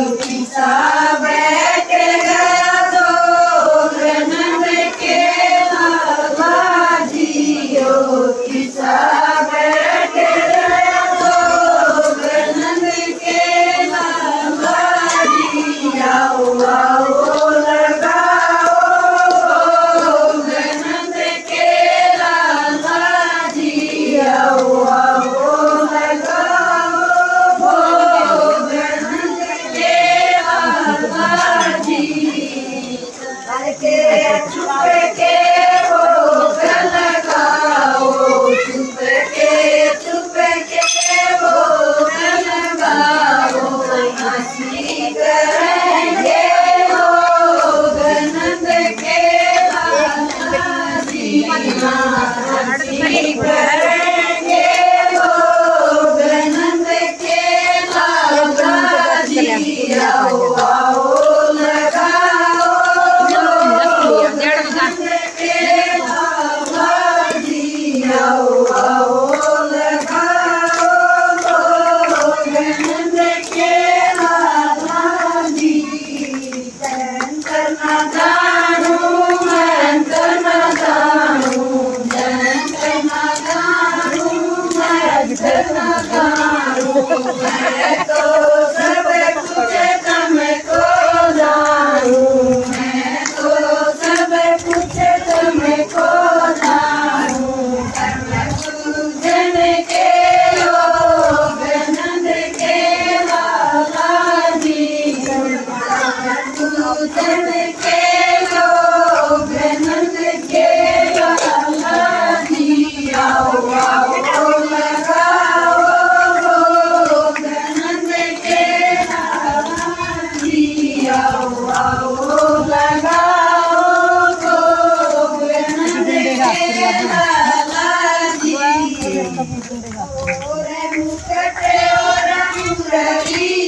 eu pensar. Yeah. मुकट और मुरली